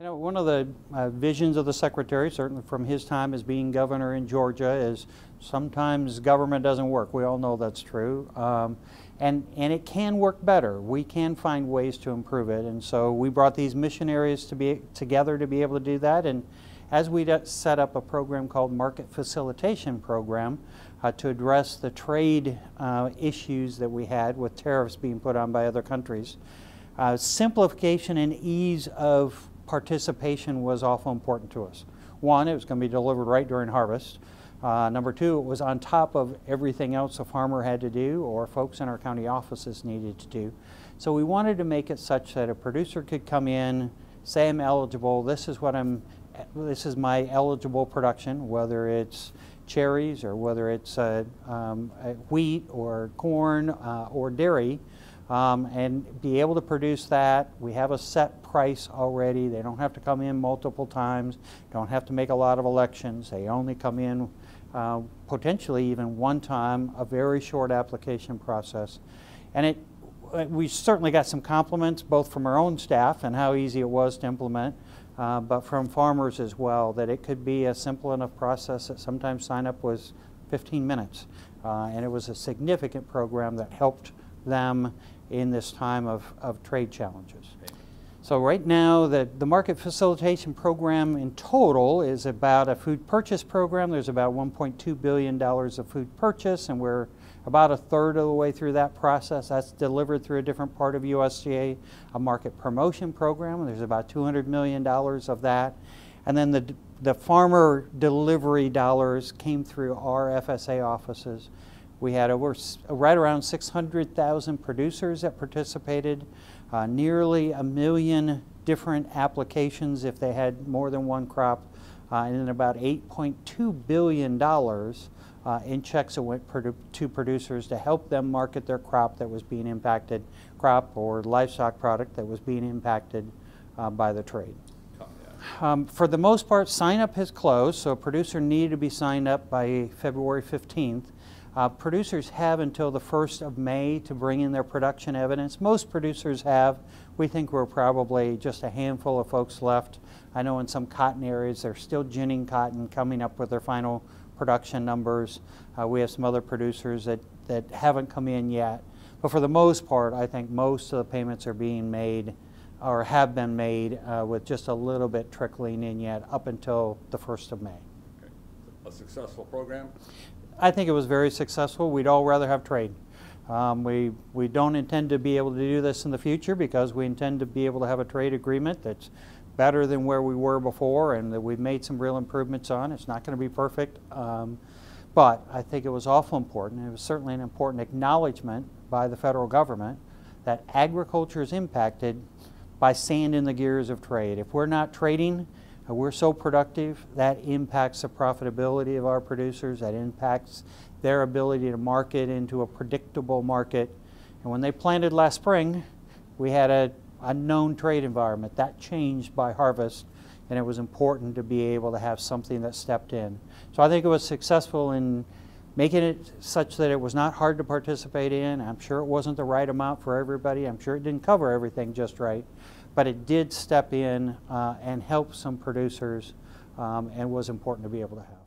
You know, one of the uh, visions of the secretary, certainly from his time as being governor in Georgia, is sometimes government doesn't work. We all know that's true. Um, and, and it can work better. We can find ways to improve it. And so we brought these missionaries to be together to be able to do that. And as we set up a program called Market Facilitation Program uh, to address the trade uh, issues that we had with tariffs being put on by other countries, uh, simplification and ease of participation was awful important to us. One, it was going to be delivered right during harvest. Uh, number two, it was on top of everything else a farmer had to do or folks in our county offices needed to do. So we wanted to make it such that a producer could come in, say I'm eligible, this is what I'm, this is my eligible production, whether it's cherries or whether it's uh, um, wheat or corn uh, or dairy, um, and be able to produce that. We have a set price already. They don't have to come in multiple times, don't have to make a lot of elections. They only come in uh, potentially even one time, a very short application process. And it, uh, we certainly got some compliments both from our own staff and how easy it was to implement, uh, but from farmers as well, that it could be a simple enough process that sometimes sign up was 15 minutes. Uh, and it was a significant program that helped them in this time of, of trade challenges. So right now, the, the market facilitation program in total is about a food purchase program. There's about $1.2 billion of food purchase, and we're about a third of the way through that process. That's delivered through a different part of USDA, a market promotion program. There's about $200 million of that. And then the, the farmer delivery dollars came through our FSA offices. We had over right around 600,000 producers that participated, uh, nearly a million different applications if they had more than one crop, uh, and then about 8.2 billion dollars uh, in checks that went produ to producers to help them market their crop that was being impacted, crop or livestock product that was being impacted uh, by the trade. Um, for the most part, sign up has closed, so a producer needed to be signed up by February 15th. Uh, producers have until the 1st of May to bring in their production evidence. Most producers have. We think we're probably just a handful of folks left. I know in some cotton areas they're still ginning cotton, coming up with their final production numbers. Uh, we have some other producers that, that haven't come in yet. But for the most part, I think most of the payments are being made or have been made uh, with just a little bit trickling in yet up until the 1st of May. Okay. A successful program? I think it was very successful. We'd all rather have trade. Um, we, we don't intend to be able to do this in the future because we intend to be able to have a trade agreement that's better than where we were before and that we've made some real improvements on. It's not going to be perfect, um, but I think it was awful important. It was certainly an important acknowledgement by the federal government that agriculture is impacted by sand in the gears of trade. If we're not trading, we're so productive, that impacts the profitability of our producers, that impacts their ability to market into a predictable market. And when they planted last spring, we had a, a known trade environment. That changed by harvest, and it was important to be able to have something that stepped in. So I think it was successful in making it such that it was not hard to participate in. I'm sure it wasn't the right amount for everybody. I'm sure it didn't cover everything just right but it did step in uh, and help some producers um, and was important to be able to have.